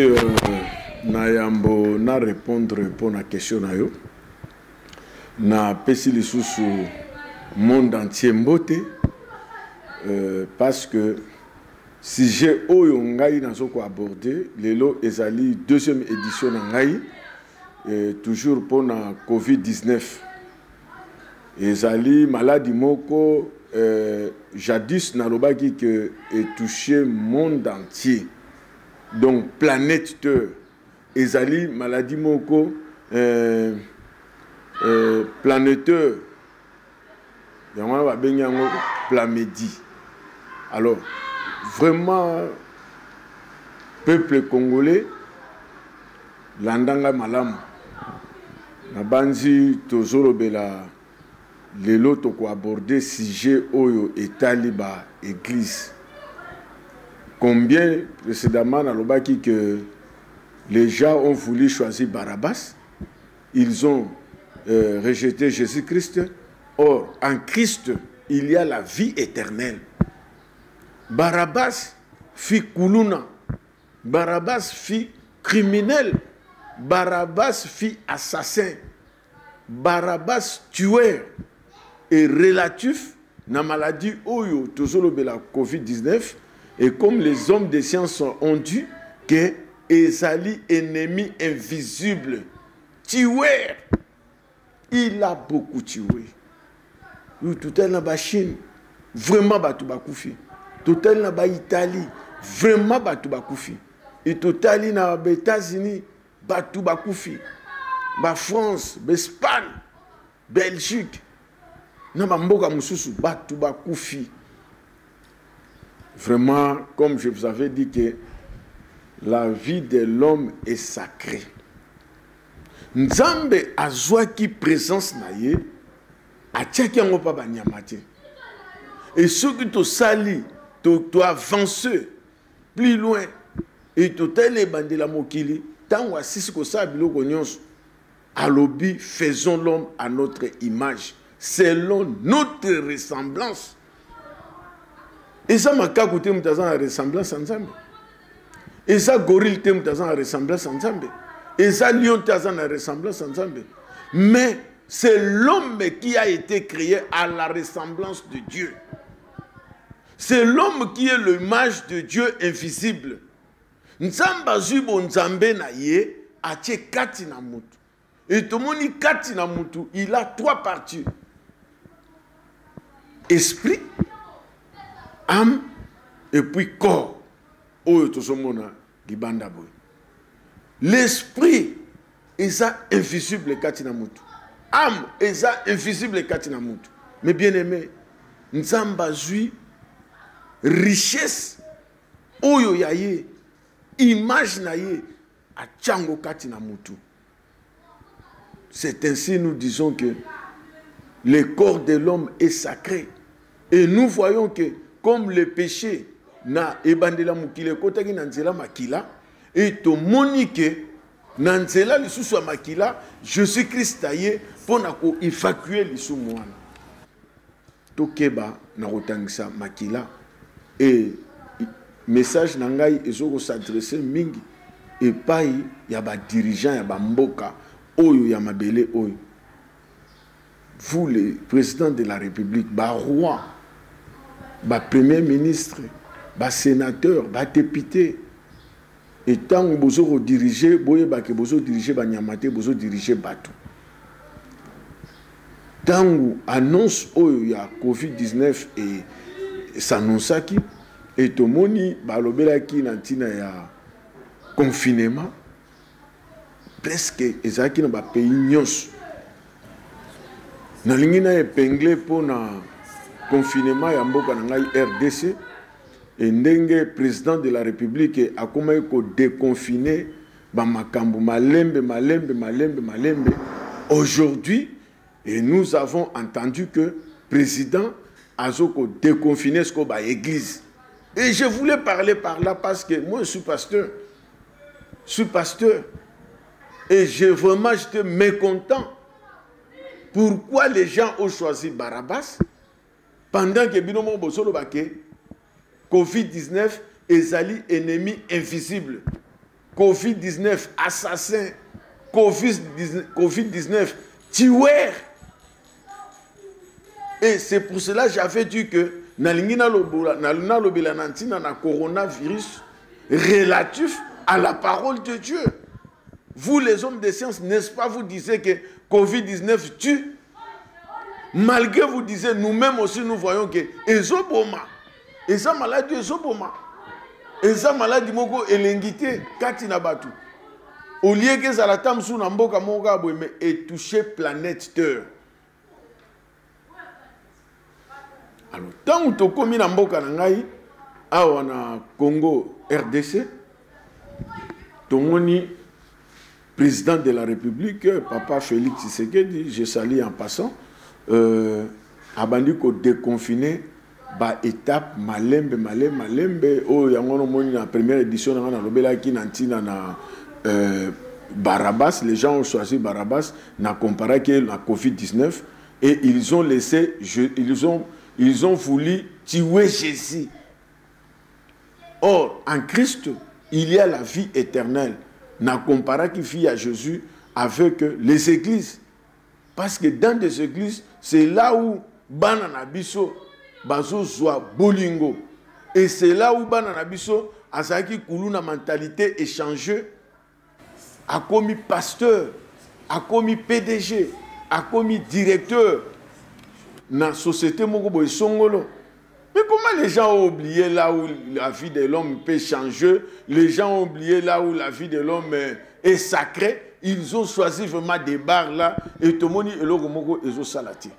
Euh, na yambo na répondre mpona question na yo. Napesi lisusu monde entier mbote euh, parce que sujet oyo ngai nazo koaborde lelo ezali deuxième édition na ngai euh, toujours mpona covid-19 ezali maladi moko euh, jadis nalobaki ke etouche monde entier donc planète terre ezali maladie moko euh, euh, planéteur yango wana alors vraiment peuple congolais landanga malamu. Nabanzi tozolobela lelo tokoaborde sujet oyo etali baeglise combien précédemment que les gens ont voulu choisir Barabbas ils ont euh, rejeté Jésus-Christ. Or en Christ il y a la vie éternelle. Barabbas fit Kuluna Barabbas fit criminel. Barabbas fit assassin. Barabbas tueur. Et relatif na maladie oyo tozolobela covid-19 et comme les hommes de science ont dit que ezali ennemi invisible tueur il a beaucoup tué. Totali na bachine vraiment bato bakufi. Totali na baitalie vraiment bato bakufi. E totali na baétats-unis bato bakufi. Bafrance baespagne belgique. Na bamboka mosusu bato bakufi vraiment comme je vous avais dit que la vie de l'homme est sacrée. Nzambe azwaki présence na ye atiaki yango mpa banyama te. E soki tosali toavance to plus loin e totali ebandela mokili ntango asisi kosala faisons l'homme à notre image selon notre ressemblance eza makaku te moto aza na ressemblance ya nzambe eza gorille te moto aza ressemblance ya nzambe eza lion te aza na ressemblance ya nzambe mais c'est l'homme qui a été créé à la ressemblance de Dieu. C'est l'homme qui est l'image de Dieu invisible. Nzambe azwi bonzambe na ye atie kati na mutu. Et tomoni kati na il a trois parties. Esprit âme et puis corps. Boye l'esprit eza invisible kati na mutu âme eza invisible kati na mutu mais bien aimé nzambe azwi richesse. Oyo ya ye image na ye atiango c'est ainsi nous disons que le corps de l'homme est sacré. Et nous voyons que comme le péché na ebandela mokili ekotaki na nzela makila e tomoni ke na nzela lisusu makila jésus krist aye mpo na koévacue lisumu wana tokeba na kotangisa makila e message na ngai ezokosadresse mingi epai ya badirigant ya bamboka oyo ya mabele oyo. Vous le président de la république baroi bapremier ministre basénateur badepute ntango bozokodirige boyebake bozodirige banyama te bozodirige bato ntango annonce oyo ya covid-19 esanonsaki e tomoni balobelaki na ntina ya confinement presque ezalaki na bapays nyonso. Nalingi na epengle mpona confinement ya mboka na ngai rdc e ndenge président de la république akomaki kodeconfine bamakambo malembe malembe malembe malembe. Aujourd'hui et nous avons entendu que président azo kodeconfine siko baéglise et je voulais parler par là parce que moi je suis pasteur. Je suis pasteur. Et je vraiment j'étais mécontent. Pourquoi les gens ont choisi Barabbas? Pendant que bino moko bozoloba ke covid-19 ezali ennemi invisible Covid-19, assassin, Covid-19, tueur. Et c'est pour cela que j'avais dit que nalingi nalobela na coronavirus relatif à la parole de Dieu. Vous les hommes de science, n'est-ce pas, vous disiez que Covid-19 tue Malgré vous disiez, nous-mêmes aussi nous voyons que ezoboma, eza maladie ezoboma, eza maladie moko elengité kati na batu. Au lieu que ça la tam sous na mboka moko mais et toucher planète Terre. alors ntango tokomi na mboka na ngai awa na congo rdc tomoni président de la république papa félix tshisekedi je sali en passant euh, abandi kodéconfine baétape malembe malembe malembe oyo yango na première édition na ngai nalobelaki na ntina na euh, barabas les gens ont choisi barabas na comparaki na covid 19 et ils ont laissé ils ont ils ont voulu tuer Jésus. Or, en Christ, il y a la vie éternelle. N'a comparé qui fit à Jésus avec les églises. Parce que dans des églises, c'est là où Bananabiso, Bazo Zoa, Bolingo. Et c'est là où Bananabiso, Azaki Koulouna mentalité échangée, a commis pasteur, a commis PDG, a commis directeur, la société moko songolo. Mais comment les gens ont oublié là où la vie de l'homme peut changer? Les gens ont oublié là où la vie de l'homme est sacrée? Ils ont choisi vraiment des bars là et tout le monde eloko moko ezosalati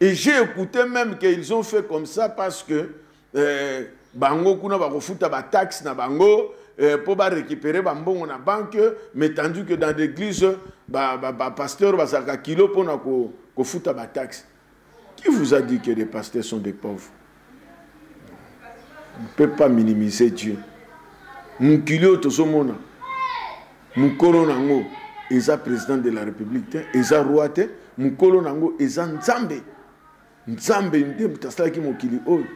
et j'ai écouté même qu'ils ont fait comme ça parce que euh, bango kuna bakofuta taxe na bango euh, pour récupérer bambongo na banque mais tandis que dans l'église bapasteur ba, ba, bazalaka kilo mpona kofuta taxe. Qui vous a dit que les pasteurs sont des pauvres? On ne peut pas minimiser Dieu. mokili oyo tozomona mokolo nango eza président de la république te eza roi te nango eza nzambe nzambe nde moto asalaki mokili oyo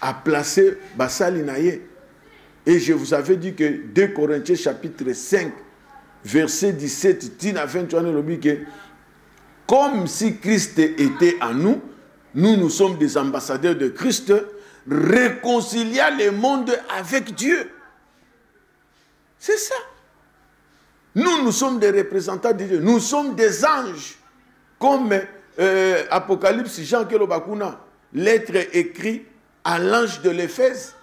aplace basali et je vous avais dit que 2 corinthiens chapitre 5 verset 17 tina 20 wana elobi ke comme si Christ était en nous, nous, nous sommes des ambassadeurs de Christ, réconcilier le monde avec Dieu. C'est ça. Nous, nous sommes des représentants de Dieu. Nous sommes des anges. Comme euh, Apocalypse, Jean Kelobakuna, lettre écrite à l'ange de l'Éphèse.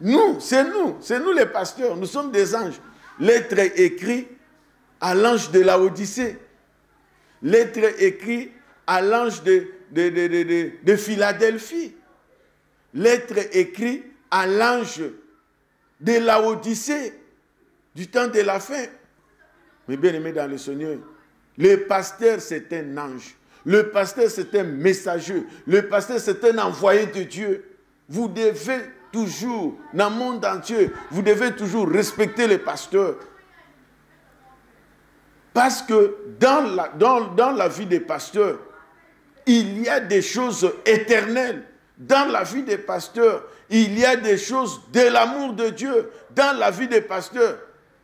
Nous, c'est nous, c'est nous les pasteurs, nous sommes des anges. Lettre écrite à l'ange de la Odyssée lettre écrite à l'ange de, de, de, de, Philadelphie. Lettre écrite à l'ange de la Odyssée du temps de la fin. Mais bien aimé dans le Seigneur, le pasteur c'est un ange. Le pasteur c'est un messager. Le pasteur c'est un envoyé de Dieu. Vous devez toujours, dans le monde entier, vous devez toujours respecter le pasteur. Parce que dans la, dans la vie des pasteurs, il y a des choses éternelles. Dans la vie des pasteurs, il y a des choses de l'amour de Dieu. Dans la vie des pasteurs,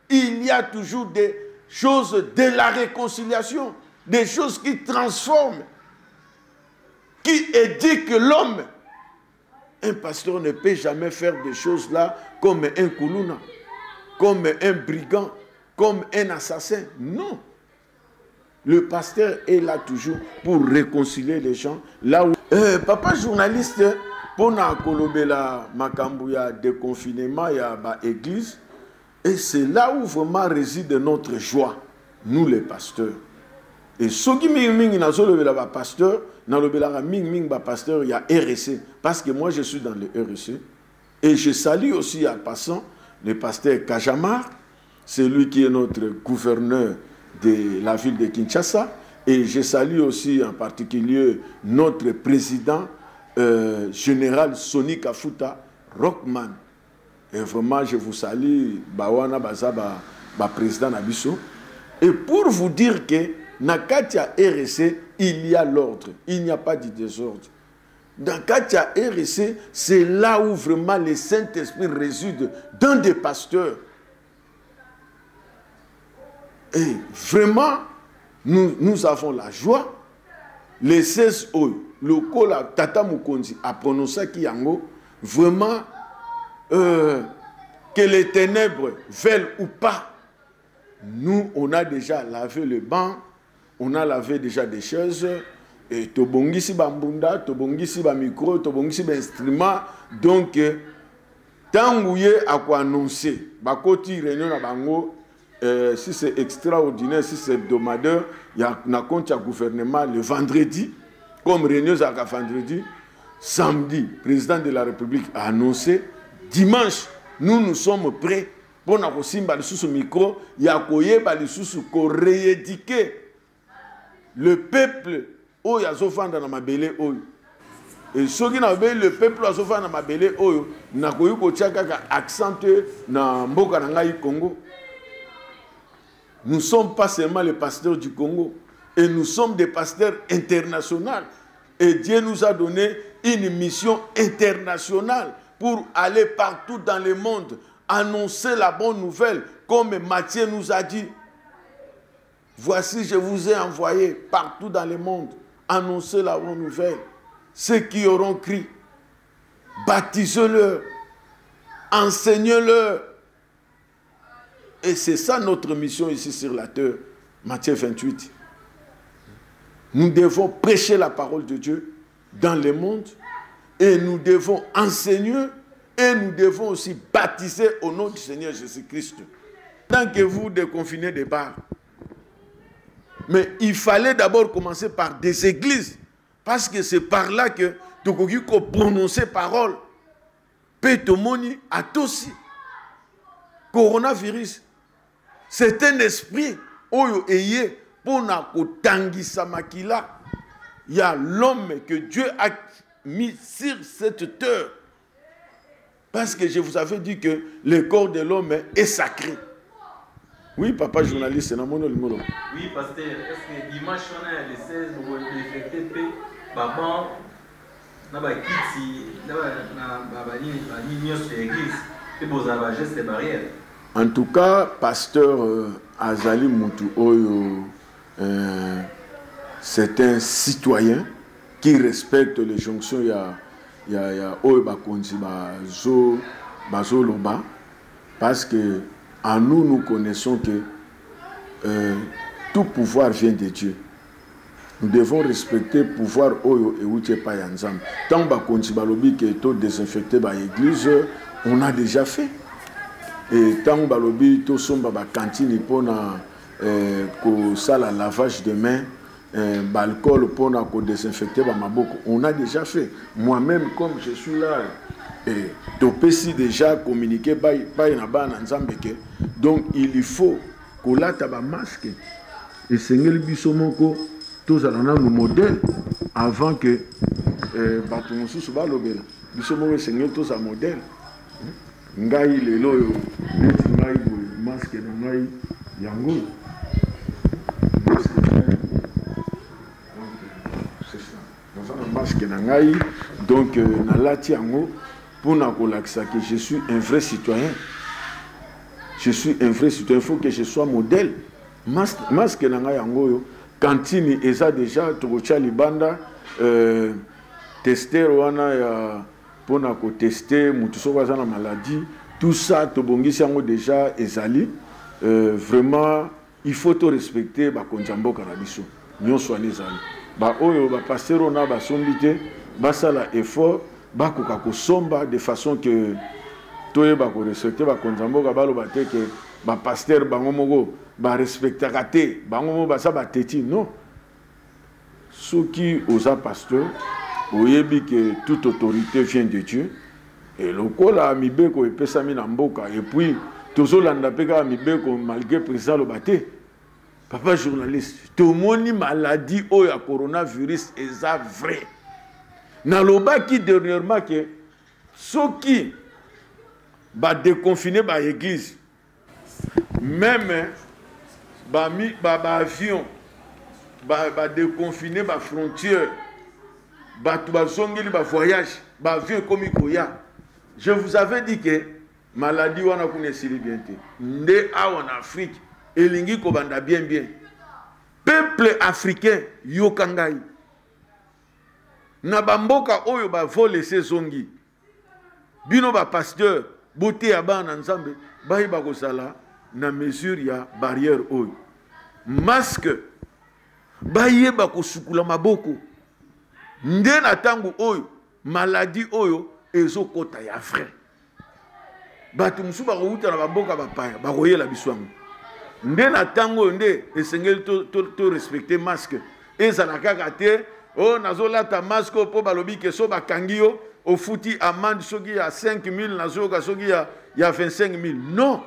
il y a toujours des choses de la réconciliation, des choses qui transforment, qui éduquent l'homme. Un pasteur ne peut jamais faire des choses là comme un koulouna, comme un brigand, comme un assassin. Non. Le pasteur est là toujours pour réconcilier les gens. Là où... Euh, papa journaliste, pour la makambu ya déconfinement ya ba église et c'est là où vraiment réside notre joie nous les pasteurs et soki mingi mingi nazolobela pasteur nalobelaka mingi mingi ba pasteur ya RC parce que moi je suis dans le RC et je salue aussi en passant le pasteur Kajamar c'est lui qui est notre gouverneur de la ville de Kinshasa. Et je salue aussi en particulier notre président euh, général Sonny Kafuta Rockman. Et vraiment, je vous salue, Bawana Bazaba, ba président Nabiso. Et pour vous dire que dans Katia RSC, il y a l'ordre, il n'y a pas de désordre. Dans Katia RSC, c'est là où vraiment le Saint-Esprit réside dans des pasteurs Et vraiment, nous, nous avons la joie. Les 16 oyo, le la Tata Mukonzi a prononcé qui yango, vraiment, euh, que les ténèbres veulent ou pas, nous, on a déjà lavé le banc, on a lavé déjà des choses, et tobongisi bambunda, tobongisi ba micro, tobongisi instrument, donc, tant ye a quoi annoncer, bakoti réunion na bango, euh, si c'est extraordinaire, si c'est hebdomadaire, il y a un compte à gouvernement le vendredi, comme réunion à vendredi, samedi, président de la République a annoncé, dimanche, nous nous sommes prêts pour nous kosimba lisusu micro ya koyeba lisusu réédiquer le peuple oyo azofanda na mabele oyo. Et soki nabeli le peuple azofanda na mabele oyo nakoki kotia kaka accent na mboka na ngai congo. Nous ne sommes pas seulement les pasteurs du Congo, et nous sommes des pasteurs internationaux. Et Dieu nous a donné une mission internationale pour aller partout dans le monde, annoncer la bonne nouvelle, comme Matthieu nous a dit. Voici, je vous ai envoyé partout dans le monde, annoncer la bonne nouvelle. Ceux qui auront crié, baptisez-le, enseignez-le, et c'est ça notre mission ici sur la terre, Matthieu 28. Nous devons prêcher la parole de Dieu dans le monde et nous devons enseigner et nous devons aussi baptiser au nom du Seigneur Jésus-Christ. Tant que vous déconfinez des bars. Mais il fallait d'abord commencer par des églises. Parce que c'est par là que peux prononcer parole. Pétomoni a aussi. Coronavirus c'est un esprit oyo eye kotangisa makila il y a l'homme que Dieu a mis sur cette terre. Parce que je vous avais dit que le corps de l'homme est sacré. Oui papa journaliste na mono limolo oui pasteur est-ce que dimanche on a le 16 nous effecté pe baban na bakiti na ba ba ni nyonso ya église pe bozala ba geste barrière. En tout cas pasteur euh, azali mutu oyo euh, c'est un citoyen qui respecte les jonctions ya ya ya oyo bakonzi bazo bazoloba parce que en nous nous connaissons que euh, tout pouvoir vient de Dieu. Nous devons respecter pouvoir oyo euti epai ya nzambe. Ntango bakonzi balobi ke to désinfecter baéglise on a déjà fait. Ntango balobi tosomba bakantine mpona eh, kosala lavage de main eh, baalcool mpona kodesinfecte bamaboko on a déjà fait. Moi-même comme je suis là eh, topesi déjà communiqué bai na bana na nzambe ke. Donc il faut kolata bamaske esengeli biso moko tozala nanu modèle avant que eh, bato mosusu balobela. Biso moko esengeli tozala modèle. Ngai lelo oyo neti ngai boye maske na ngai yango ngai. Donc nalati yango mpona kolakisa que je suis un vrai citoyen. Je suis un vrai citoyen. Il faut que je sois modèle. Maske na ngai yango oyo. Kantine eza déjà tokotia libanda. Euh, tester wana ya mpona koteste motu na maladie tout ça tobongisi yango déjà ezali euh, vraiment il faut torespecte bakonzi ya mboka na biso. Nyonso wana baoyo bapaster oyo na basombi te basala effort bakoka kosomba de façon que toyeba korespecte bakonzi ya mboka baloba te ke bapaster bango moko barespectaka te bango moko baza bateti non. Soki oza pasteur oyebi ke toute autorité vient de dieu e lokola mibeko epesami na mboka epuis tozolanda mpe kaka mibeko malgré président aloba te papa journaliste tomoni maladi oyo ya coronavirus eza vrai. Nalobaki dernièrement ke soki badeconfine baéglise même baavion badeconfine bafrontière bato bazongeli bavoyage baavion ekomi koya. Je vous avais dit que maladie wana kuna esili bien te. Nde awa na afrique elingi kobanda bien bien. Peuple africain yoka ngai. Na bamboka oyo bavolese ezongi bino bapasteur boteya bana na nzambe bayeba kozala na mesure ya barrière oyo. Maske bayeba kosukula maboko. Nde na ntango oyo maladi oyo ezokɔta ya vrai. Bato mosusu bakowuta na bamboka bapaya bakoyela biso yango nde na ntango oyo nde esengeli torespecte to, to maske. Ezala kaka te o nazolata maske mpo balobi ke so bakangi yo ofuti amande soki ya 5 000 nazoyoka soki ya, ya 25 000 non